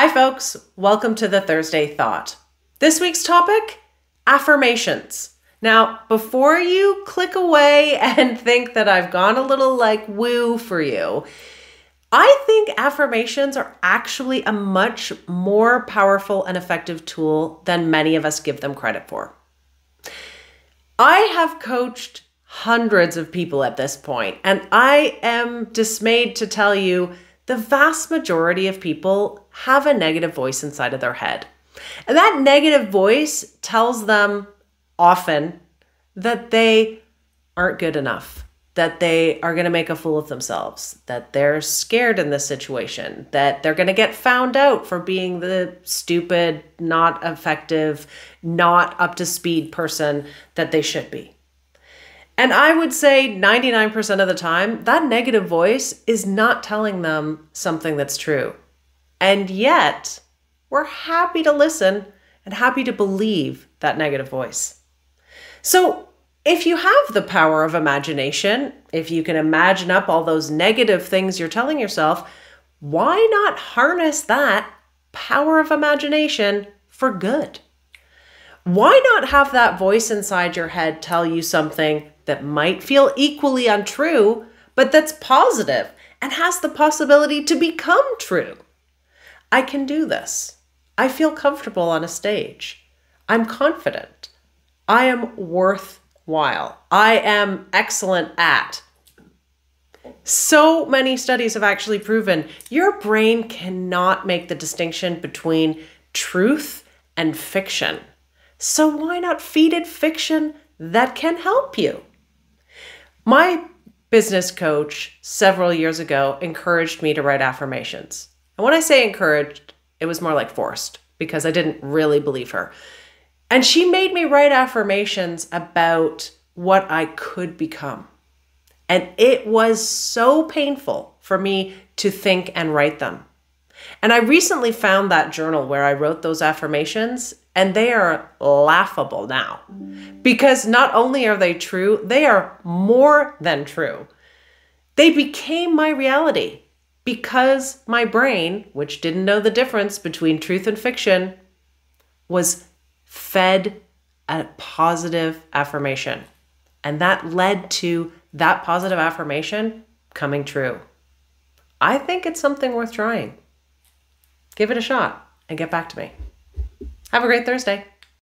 Hi, folks. Welcome to the Thursday Thought. This week's topic affirmations. Now, before you click away and think that I've gone a little like woo for you, I think affirmations are actually a much more powerful and effective tool than many of us give them credit for. I have coached hundreds of people at this point, and I am dismayed to tell you the vast majority of people have a negative voice inside of their head. And that negative voice tells them often that they aren't good enough, that they are going to make a fool of themselves, that they're scared in this situation, that they're going to get found out for being the stupid, not effective, not up to speed person that they should be. And I would say 99% of the time, that negative voice is not telling them something that's true. And yet, we're happy to listen and happy to believe that negative voice. So, if you have the power of imagination, if you can imagine up all those negative things you're telling yourself, why not harness that power of imagination for good? Why not have that voice inside your head tell you something that might feel equally untrue, but that's positive and has the possibility to become true? I can do this. I feel comfortable on a stage. I'm confident. I am worthwhile. I am excellent at. So many studies have actually proven your brain cannot make the distinction between truth and fiction. So why not feed it fiction that can help you? My business coach several years ago encouraged me to write affirmations. And when I say encouraged, it was more like forced because I didn't really believe her. And she made me write affirmations about what I could become. And it was so painful for me to think and write them. And I recently found that journal where I wrote those affirmations, and they are laughable now. Because not only are they true, they are more than true. They became my reality because my brain, which didn't know the difference between truth and fiction, was fed a positive affirmation. And that led to that positive affirmation coming true. I think it's something worth trying. Give it a shot and get back to me. Have a great Thursday.